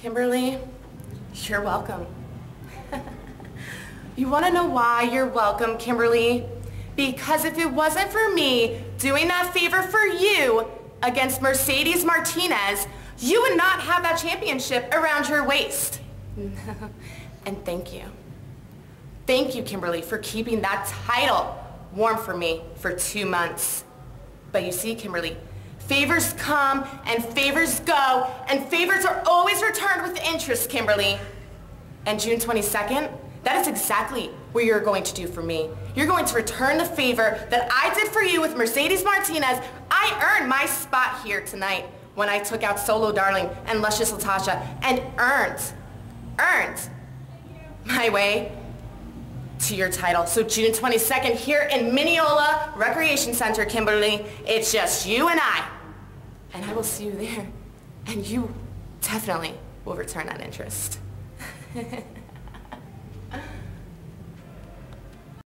Kimberly, you're welcome. you want to know why you're welcome, Kimberly? Because if it wasn't for me doing that favor for you against Mercedes Martinez, you would not have that championship around your waist. and thank you. Thank you, Kimberly, for keeping that title warm for me for two months. But you see, Kimberly, favors come and favors go, and favors are always returned with interest, Kimberly. And June 22nd, that is exactly what you're going to do for me. You're going to return the favor that I did for you with Mercedes Martinez. I earned my spot here tonight when I took out Solo Darling and Luscious Latasha and earned, earned my way to your title. So June 22nd here in Minneola Recreation Center, Kimberly, it's just you and I. And I will see you there. And you definitely will return that interest.